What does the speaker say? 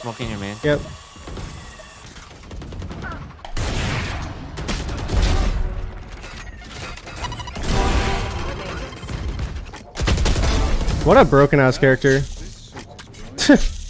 Smoking your man. Yep. What a broken ass character.